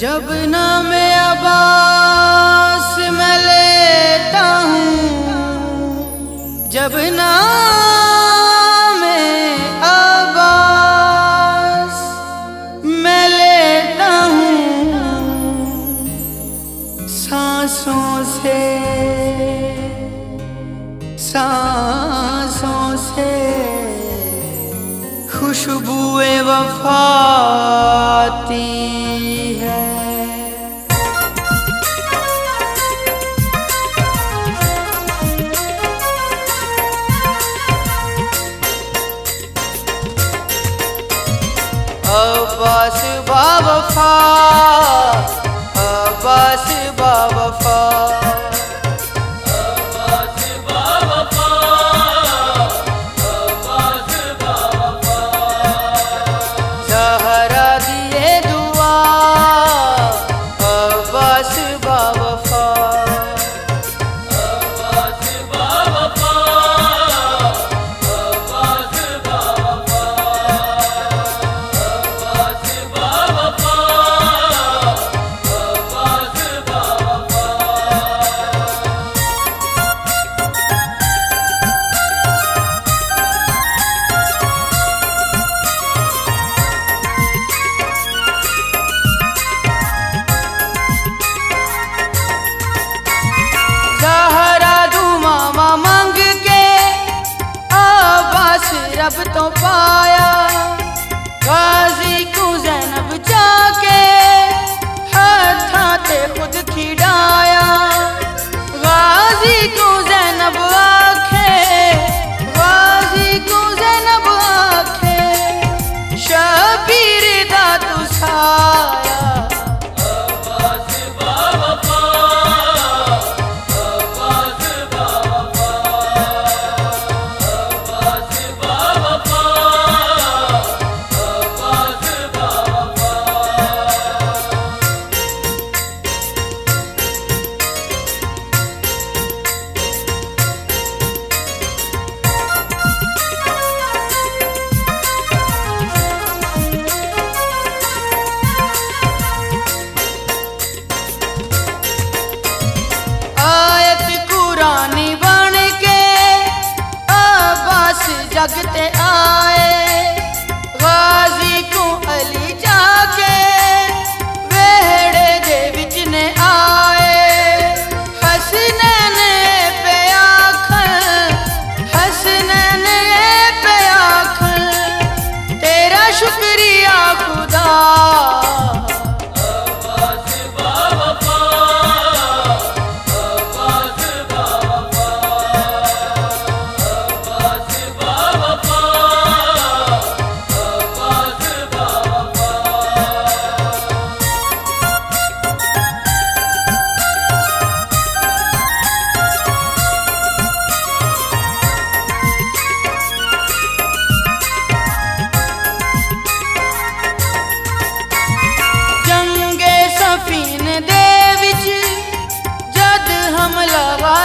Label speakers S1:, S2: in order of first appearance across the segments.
S1: जब नाम अब्बास मैं लेता हूँ, जब नाम अब्बास मैं लेता हूँ, सांसों से सांसों से खुशबुए वफाती अब्बास बाबा अब्बास बाबा ਰੱਬ ਤੋਂ ਪਾਇਆ। जगते आए।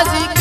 S1: Magic.